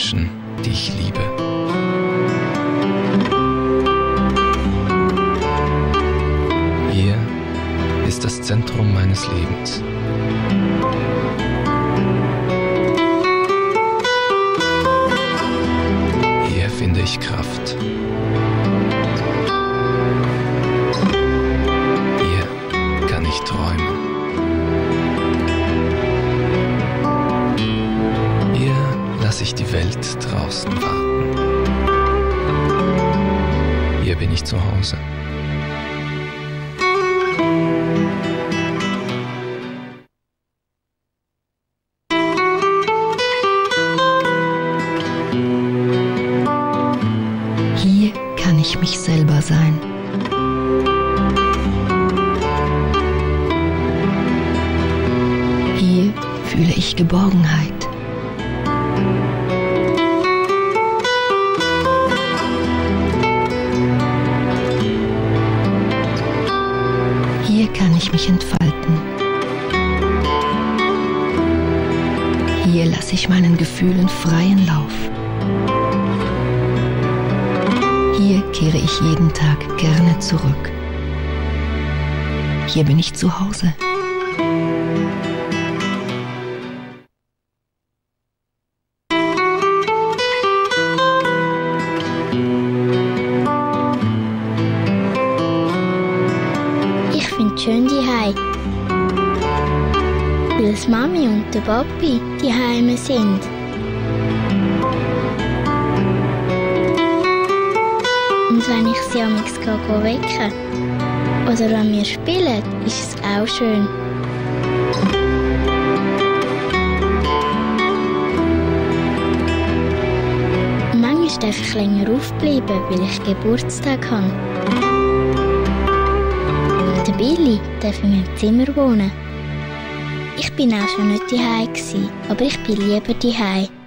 Menschen, die ich liebe. Hier ist das Zentrum meines Lebens. Hier finde ich Kraft. Welt draußen warten. Hier bin ich zu Hause. Hier kann ich mich selber sein. Hier fühle ich Geborgenheit. Kann ich mich entfalten. Hier lasse ich meinen Gefühlen freien Lauf. Hier kehre ich jeden Tag gerne zurück. Hier bin ich zu Hause. Ich finde schön die Hei. Weil das Mami und der Papi die Heime sind. Und wenn ich sie am wecke oder wenn wir spielen, ist es auch schön. Manchmal darf ich länger aufbleiben, weil ich Geburtstag habe. Der Billy darf in meinem Zimmer wohnen. Ich bin auch schon nicht gsi, aber ich bin lieber daheim.